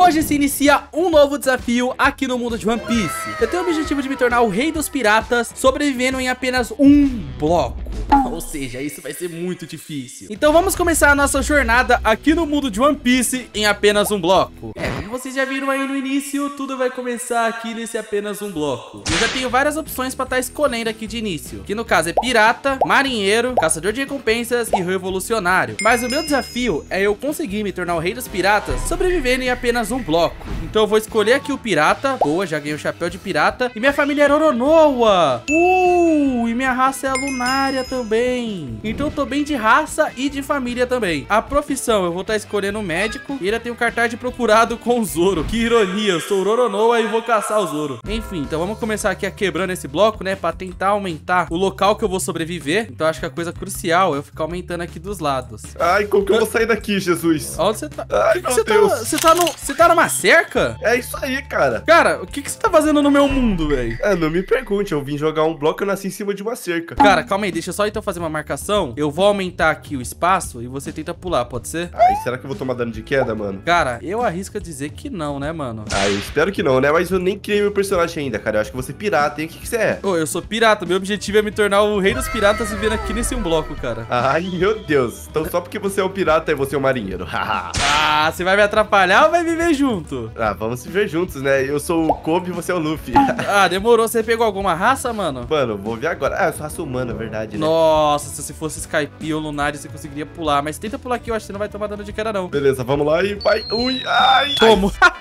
Hoje se inicia um novo desafio aqui no mundo de One Piece. Eu tenho o objetivo de me tornar o rei dos piratas, sobrevivendo em apenas um bloco. Ou seja, isso vai ser muito difícil. Então vamos começar a nossa jornada aqui no mundo de One Piece em apenas um bloco. É, como vocês já viram aí no início, tudo vai começar aqui nesse apenas um bloco. Eu já tenho várias opções para estar tá escolhendo aqui de início. Que no caso é pirata, marinheiro, caçador de recompensas e revolucionário. Mas o meu desafio é eu conseguir me tornar o rei dos piratas, sobrevivendo em apenas apenas um bloco. Então eu vou escolher aqui o pirata. Boa, já ganhei o chapéu de pirata. E minha família é Roronoa. Uh, e minha raça é a lunária também. Então eu tô bem de raça e de família também. A profissão, eu vou estar tá escolhendo médico. E ainda tem o cartaz de procurado com o Zoro. Que ironia, eu sou o Roronoa e vou caçar o Zoro. Enfim, então vamos começar aqui a quebrando esse bloco, né? Pra tentar aumentar o local que eu vou sobreviver. Então acho que a coisa crucial é eu ficar aumentando aqui dos lados. Ai, como que eu vou sair daqui, Jesus? Onde você tá? Ai, que que você, tá, você tá no... Você tá numa cerca? É isso aí, cara. Cara, o que, que você tá fazendo no meu mundo, velho? É, não me pergunte. Eu vim jogar um bloco e eu nasci em cima de uma cerca. Cara, calma aí. Deixa eu só então fazer uma marcação. Eu vou aumentar aqui o espaço e você tenta pular, pode ser? Ai, será que eu vou tomar dano de queda, mano? Cara, eu arrisco a dizer que não, né, mano? Ah, eu espero que não, né? Mas eu nem criei meu personagem ainda, cara. Eu acho que você é pirata, hein? O que, que você é? Ô, eu sou pirata. Meu objetivo é me tornar o rei dos piratas vivendo aqui nesse um bloco, cara. Ai, meu Deus. Então só porque você é um pirata, é você é um marinheiro. ah, você vai me atrapalhar ou vai viver junto? Ah, vamos se ver juntos, né? Eu sou o Kobe e você é o Luffy. ah, demorou. Você pegou alguma raça, mano? Mano, vou ver agora. Ah, eu sou raça humana, verdade, né? Nossa, se você fosse Skype ou Lunaris, você conseguiria pular. Mas tenta pular aqui, eu acho que você não vai tomar dano de queda, não. Beleza, vamos lá e vai. Ui, ai. Como?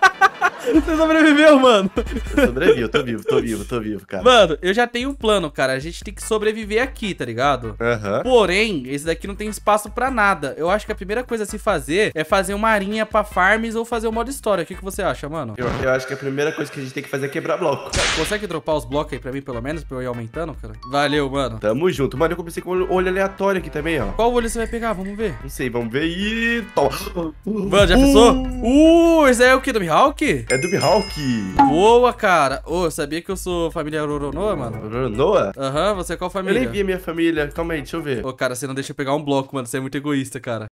Você sobreviveu, mano. Eu sobrevivi, eu tô vivo, tô vivo, tô vivo, cara. Mano, eu já tenho um plano, cara. A gente tem que sobreviver aqui, tá ligado? Uhum. Porém, esse daqui não tem espaço pra nada. Eu acho que a primeira coisa a se fazer é fazer uma arinha pra farms ou fazer o um modo história. O que, que você acha, mano? Eu, eu acho que a primeira coisa que a gente tem que fazer é quebrar bloco. Consegue dropar os blocos aí pra mim, pelo menos, pra eu ir aumentando, cara? Valeu, mano. Tamo junto. Mano, eu comecei com um olho aleatório aqui também, ó. Qual olho você vai pegar? Vamos ver. Não sei, vamos ver e... Toma. Mano, já pensou? Uh, uh esse aí é o que? Do Mihawk? É do Mihawk. Boa, cara. Ô, oh, sabia que eu sou família Roronoa, mano? Roronoa? Aham, uhum, você é qual família? Eu nem vi a minha família. Calma aí, deixa eu ver. Ô, oh, cara, você não deixa eu pegar um bloco, mano. Você é muito egoísta, cara.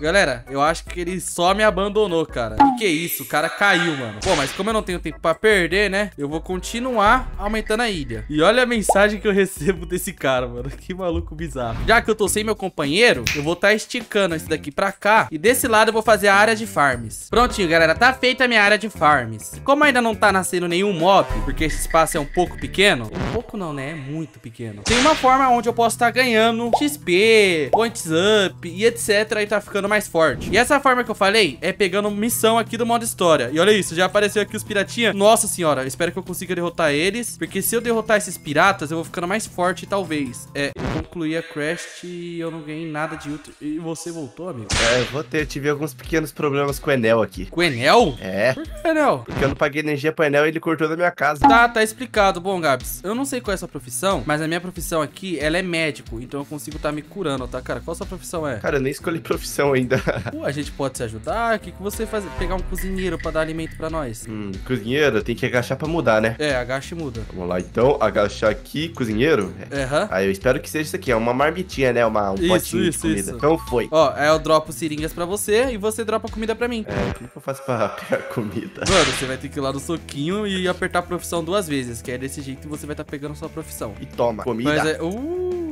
Galera, eu acho que ele só me abandonou, cara. Que que é isso? O cara caiu, mano. Pô, mas como eu não tenho tempo pra perder, né? Eu vou continuar aumentando a ilha. E olha a mensagem que eu recebo desse cara, mano. Que maluco bizarro. Já que eu tô sem meu companheiro, eu vou estar tá esticando esse daqui pra cá. E desse lado eu vou fazer a área de farms. Prontinho, galera. Tá feita a minha área de farms. Como ainda não tá nascendo nenhum mob, porque esse espaço é um pouco pequeno. Um pouco não, né? É muito pequeno. Tem uma forma onde eu posso estar tá ganhando XP, points up e etc. E tá ficando ficando mais forte. E essa forma que eu falei é pegando missão aqui do modo história. E olha isso, já apareceu aqui os piratinha. Nossa senhora, espero que eu consiga derrotar eles. Porque se eu derrotar esses piratas, eu vou ficando mais forte, talvez. É, eu concluí a quest e eu não ganhei nada de útil. E você voltou, amigo? É, eu vou ter. Eu tive alguns pequenos problemas com o Enel aqui. Com o Enel? É. Por que Enel? Porque eu não paguei energia pro Enel e ele cortou da minha casa. Tá, tá explicado. Bom, Gabs, eu não sei qual é a sua profissão, mas a minha profissão aqui, ela é médico. Então eu consigo estar tá me curando, tá, cara? Qual a sua profissão é? Cara, eu nem escolhi profissão ainda. Pô, a gente pode se ajudar? O que, que você faz? Pegar um cozinheiro pra dar alimento pra nós? Hum, cozinheiro, tem que agachar pra mudar, né? É, agacha e muda. Vamos lá, então, agachar aqui, cozinheiro. Aham. Uhum. Aí eu espero que seja isso aqui, é uma marmitinha, né? Uma, um isso, potinho isso, de comida. Isso. Então foi. Ó, aí eu dropo seringas pra você e você dropa comida pra mim. É, como que eu faço pra pegar comida? Mano, você vai ter que ir lá no soquinho e apertar a profissão duas vezes, que é desse jeito que você vai estar tá pegando sua profissão. E toma, comida. Mas é... Uh...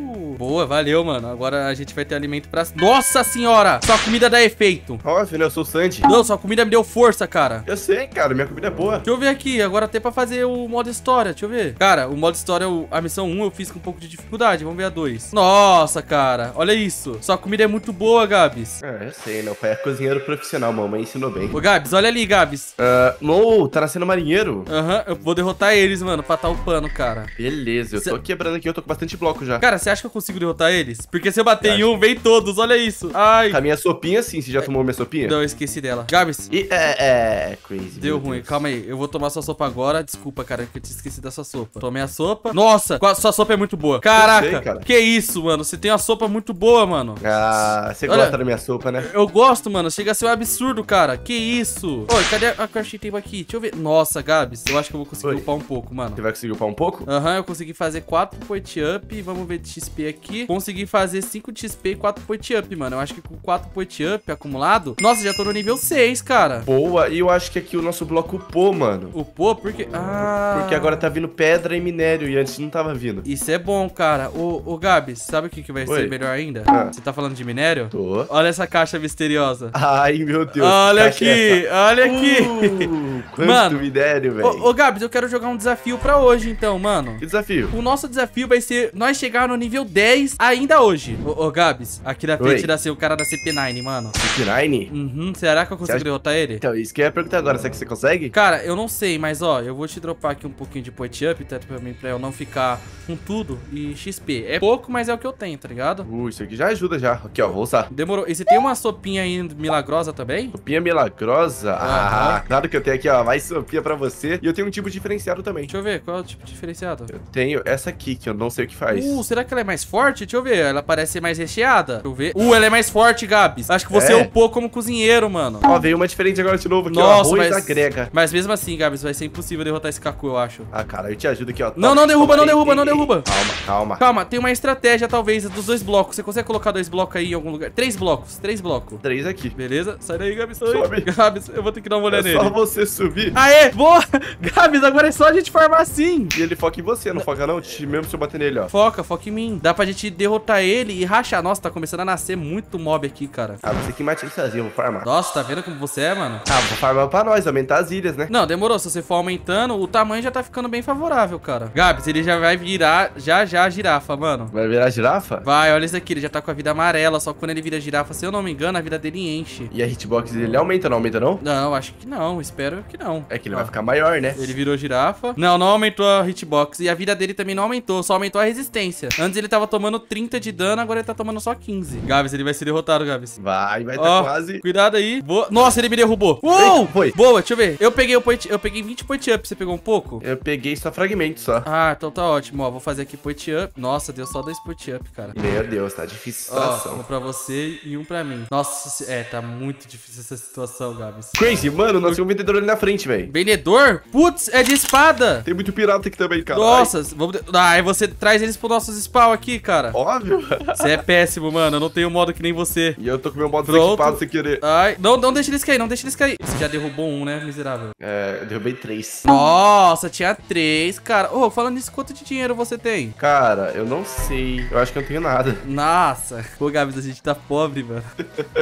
Boa, valeu, mano. Agora a gente vai ter alimento pra... Nossa senhora! Sua comida dá efeito. Óbvio, né? Eu sou o Sandy. Não, sua comida me deu força, cara. Eu sei, cara. Minha comida é boa. Deixa eu ver aqui. Agora até pra fazer o modo história. Deixa eu ver. Cara, o modo história, a missão 1 eu fiz com um pouco de dificuldade. Vamos ver a 2. Nossa, cara. Olha isso. Sua comida é muito boa, Gabs. É, eu sei. Meu pai é cozinheiro profissional. Mamãe ensinou bem. Ô, Gabs, olha ali, Gabs. Uh, no, tá nascendo marinheiro. Aham, uhum, eu vou derrotar eles, mano, pra tá o pano, cara. Beleza, eu Cê... tô quebrando aqui. Eu tô com bastante bloco já. Cara, você acha que eu consigo derrotar eles? Porque se eu bater em um, vem todos. Olha isso. Ai. A minha sopinha, sim. Você já tomou minha sopinha? Não, eu esqueci dela. Gabs. E, é, é, crazy. Deu ruim. Deus. Calma aí. Eu vou tomar sua sopa agora. Desculpa, cara, que eu te esqueci da sua sopa. Tomei a sopa. Nossa, sua sopa é muito boa. Caraca. Sei, que isso, mano. Você tem uma sopa muito boa, mano. Ah, você gosta da minha sopa, né? Eu gosto, mano. Chega a ser um absurdo, cara. Que isso? Oi, cadê a crafting table aqui? Deixa eu ver. Nossa, Gabs. Eu acho que eu vou conseguir Oi. upar um pouco, mano. Você vai conseguir upar um pouco? Aham, uhum, eu consegui fazer 4 point up. Vamos ver de XP aqui. Aqui, consegui fazer 5 de XP e 4 point up, mano. Eu acho que com 4 point up acumulado... Nossa, já tô no nível 6, cara. Boa, e eu acho que aqui o nosso bloco upou, mano. Upou? Porque... Ah... Porque agora tá vindo pedra e minério, e antes não tava vindo. Isso é bom, cara. Ô, ô Gabs, sabe o que, que vai Oi. ser melhor ainda? Ah. Você tá falando de minério? Tô. Olha essa caixa misteriosa. Ai, meu Deus. Olha caixa é aqui, olha aqui. Uh, quanto Mano, minério, velho. Ô, ô, Gabs, eu quero jogar um desafio pra hoje, então, mano. Que desafio? O nosso desafio vai ser nós chegar no nível 10 ainda hoje. Ô, ô Gabs, aqui na frente ser o cara da CP9, mano. Nine? Uhum, será que eu consigo acha- derrotar ele? Então, isso que eu ia perguntar agora. Será que você consegue? Cara, eu não sei, mas ó, eu vou te dropar aqui um pouquinho de point up, tá, pra mim, pra eu não ficar com tudo e XP. É pouco, mas é o que eu tenho, tá ligado? Uh, isso aqui já ajuda já. Aqui, ó, vou usar. Demorou. E você tem uma sopinha aí milagrosa também? Sopinha milagrosa? Ah, Aham. claro que eu tenho aqui, ó, mais sopinha pra você. E eu tenho um tipo diferenciado também. Deixa eu ver, qual é o tipo diferenciado? Eu tenho essa aqui, que eu não sei o que faz. Uh, será que ela é mais forte? Deixa eu ver. Ela parece ser mais recheada. Deixa eu ver. Uh, ela é mais forte, Gabs. Acho que você É? upou como cozinheiro, mano. Ó, veio uma diferente agora de novo aqui, ó. Nossa, Arroz mas... agrega. Mas mesmo assim, Gabs, vai ser impossível derrotar esse Kaku, eu acho. Ah, cara, eu te ajudo aqui, ó. Não, Toma, não derruba, não derruba, não derruba. Calma, calma. Calma, tem uma estratégia, talvez, dos dois blocos. Você consegue colocar dois blocos aí em algum lugar? Três blocos, três blocos. Três aqui. Beleza? Sai daí, Gabs. Sobe. Gabs, eu vou ter que dar uma É olhada só nele. você subir Aê, boa! Gabs, agora é só a gente farmar assim. e ele foca em você, não foca não? Mesmo se eu bater nele, ó. Foca, foca em mim. Dá pra gente derrotar ele e rachar. Nossa, tá começando a nascer muito mob aqui, cara. Ah, você que mate ele sozinho, eu vou farmar. Nossa, tá vendo como você é, mano? Ah, vou farmar pra nós, aumentar as ilhas, né? Não, demorou. Se você for aumentando, o tamanho já tá ficando bem favorável, cara. Gabs, ele já vai virar já já a girafa, mano. Vai virar girafa? Vai, olha isso aqui. Ele já tá com a vida amarela. Só que quando ele vira girafa, se eu não me engano, a vida dele enche. E a hitbox dele aumenta, não aumenta não? Não, acho que não. Espero que não. É que ele Ó, vai ficar maior, né? Ele virou girafa. Não, não aumentou a hitbox. E a vida dele também não aumentou, só aumentou a resistência. Antes ele tava tomando 30 de dano, agora ele tá tomando só 15. Gabs, ele vai ser derrotado, Gabs. Vai, vai tá Ó, quase. cuidado aí. Boa. Nossa, ele me derrubou. Uou! foi. Boa, deixa eu ver. Eu peguei o point, eu peguei 20 point up. Você pegou um pouco? Eu peguei só fragmentos, só. Ah, então tá ótimo. Ó, vou fazer aqui point up. Nossa, deu só dois point up, cara. Meu Deus, tá difícil a Ó, um situação. pra você e um pra mim. Nossa, é, tá muito difícil essa situação, Gabs. Crazy, mano, nós vendedor ali na frente, velho. Vendedor? Putz, é de espada. Tem muito pirata aqui também, cara. Nossa, vamos... Ah, aí você traz eles pro nossos spawn aqui, cara. Óbvio. Você é péssimo, mano. Eu não tenho modo que nem você. E eu tô com meu modo Pronto. desequipado sem querer. Ai, não, não deixa eles cair, não deixa eles cair. Você já derrubou um, né, miserável? É, eu derrubei três. Nossa, tinha três, cara. Ô, falando nisso, quanto de dinheiro você tem? Cara, eu não sei. Eu acho que eu não tenho nada. Nossa. Pô, Gabs, a gente tá pobre, mano.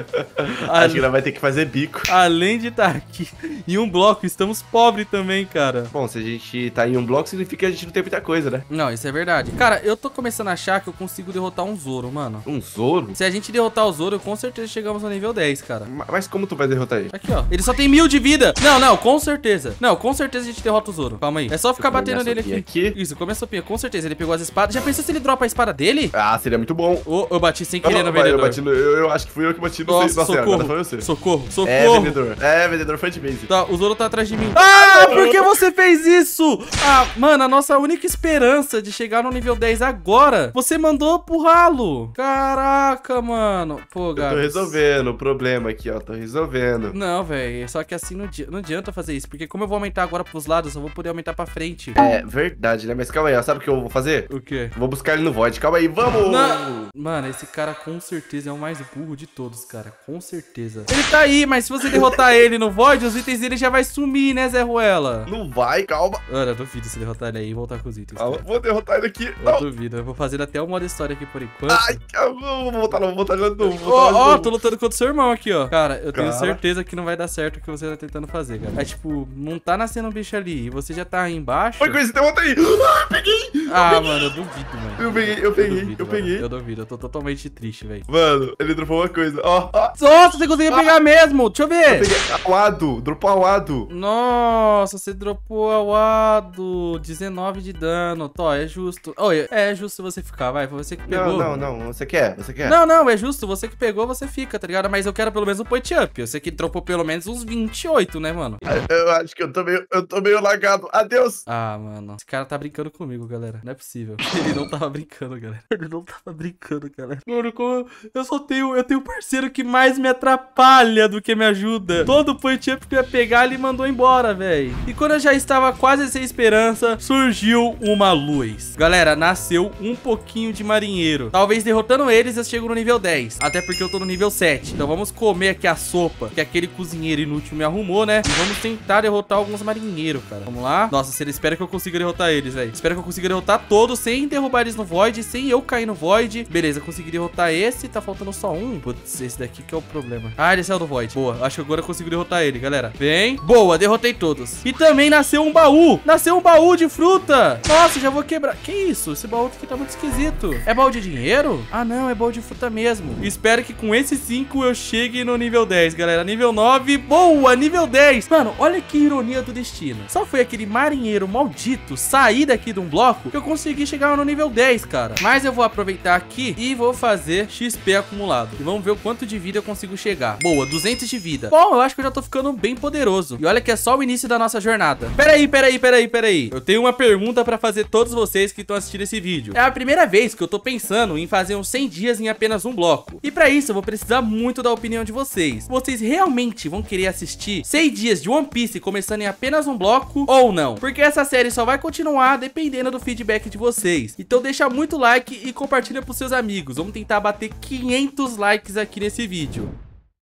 Acho que ela vai ter que fazer bico. Além de estar aqui em um bloco, estamos pobres também, cara. Bom, se a gente tá em um bloco, significa que a gente não tem muita coisa, né? Não, isso é verdade. Cara, eu tô começando a achar que eu consigo derrotar um Zoro, mano. Um Zoro? Se a gente derrotar o Zoro, com certeza chegamos no nível 10, cara. Ma- Mas como tu vai derrotar ele? Aqui, ó. Ele só tem mil de vida. Não, não, com certeza. Não, com certeza a gente derrota o Zoro. Calma aí. É só ficar batendo nele aqui. aqui. Isso, come a sopinha. Com certeza. Ele pegou as espadas. Já pensou se ele dropa a espada dele? Ah, seria muito bom. Ou eu bati sem Não, querer não, no vai, eu, vendedor? bati no- eu, eu acho que fui eu que bati no Nossa, Nossa, agora foi socorro. você. Socorro, socorro. É, vendedor. É, vendedor foi de base. Tá, o Zoro tá atrás de mim. Ah, por que você fez isso? Ah, mano, a nossa única esperança de chegar no nível 10 agora, você mandou pro ralo. Caraca, mano. Pô, Eu Gabs. tô resolvendo o problema aqui, ó. Tô resolvendo. Não, velho. Só que assim não, adi- não adianta fazer isso. Porque como eu vou aumentar agora pros lados, eu vou poder aumentar pra frente. É verdade, né? Mas calma aí, ó. Sabe o que eu vou fazer? O quê? Vou buscar ele no Void. Calma aí, vamos! Não. Mano, esse cara com certeza é o mais burro de todos, cara. Com certeza. Ele tá aí, mas se você derrotar ele no Void, os itens dele já vai sumir, né, Zé Ruela? Não vai, calma. Mano, eu duvido se derrotar ele aí e voltar com os itens. calma. cara. Vou derrotar ele aqui. Eu Não. duvido. Eu vou fazer até o modo história aqui por enquanto. Ai, calma. Vou voltar, não. Vou voltar de novo. Ó, ó, novo. tô lutando contra o seu irmão aqui, ó. Cara, eu tenho Cara. certeza que não vai dar certo o que você tá tentando fazer, cara. É tipo, não tá nascendo um bicho ali e você já tá aí embaixo. Oi, tem outra aí. Ah, peguei. Ah, mano, eu duvido, mano. Eu peguei, eu peguei, duvido, eu mano. peguei. Eu duvido, eu tô totalmente triste, velho. Mano, ele dropou uma coisa. Ó, ó. Nossa, você conseguiu pegar mesmo! Deixa eu ver! Peguei awado. Dropou awado. Nossa, você dropou awado 19 de dano. Tó, é justo. Oi, é justo você ficar, vai. Foi você que pegou. Não, não, não. Você quer? Você quer? Não, não, é justo. Você que pegou, você fica, tá ligado? Mas eu quero pelo menos um point up. Eu sei que dropou pelo menos uns 28, né, mano? Eu acho que eu tô meio, eu tô meio lagado. Adeus. Ah, mano. Esse cara tá brincando comigo, galera. Não é possível. Ele não tava brincando, galera. Ele não tava brincando, galera. Mano, como eu só tenho. Eu tenho um parceiro que mais me atrapalha do que me ajuda. Todo point up que eu ia pegar, ele mandou embora, velho. E quando eu já estava quase sem esperança, surgiu uma luz. Galera, nasceu um pouquinho de marinheiro. Talvez derrotando eles eu chego no nível 10. Até porque eu tô no nível 7. Então vamos comer aqui a sopa que aquele cozinheiro inútil me arrumou, né? E vamos tentar derrotar alguns marinheiros, cara. Vamos lá. Nossa, se ele espera que eu consiga derrotar eles, velho. Espero que eu consiga derrotar todos sem derrubar eles no Void, sem eu cair no Void. Beleza, consegui derrotar esse. Tá faltando só um. Putz, esse daqui que é o problema. Ah, ele saiu do Void. Boa, acho que agora eu consigo derrotar ele, galera. Vem. Boa, derrotei todos. E também nasceu um baú. Nasceu um baú de fruta. Nossa, já vou quebrar. Que isso? Esse baú aqui tá muito esquisito. É baú de dinheiro? Ah, não, é baú de fruta mesmo. Espero que com esses 5 eu chegue no nível 10, galera. Nível 9. Boa, nível 10. Mano, olha que ironia do destino. Só foi aquele marinheiro maldito sair daqui de um bloco que eu consegui chegar no nível 10, cara. Mas eu vou aproveitar aqui e vou fazer XP acumulado. E vamos ver o quanto de vida eu consigo chegar. Boa, 200 de vida. Bom, eu acho que eu já tô ficando bem poderoso. E olha que é só o início da nossa jornada. Peraí, peraí, peraí, peraí. Eu tenho uma pergunta pra fazer todos vocês que estão assistindo esse vídeo. É a primeira vez que eu tô pensando em fazer uns 100 dias em apenas um bloco. E pra isso eu vou precisar muito da opinião de vocês. Vocês realmente vão querer assistir 100 dias de One Piece começando em apenas um bloco ou não? Porque essa série só vai continuar dependendo do feedback de vocês. Então deixa muito like e compartilha pros seus amigos. Vamos tentar bater 500 likes aqui nesse vídeo.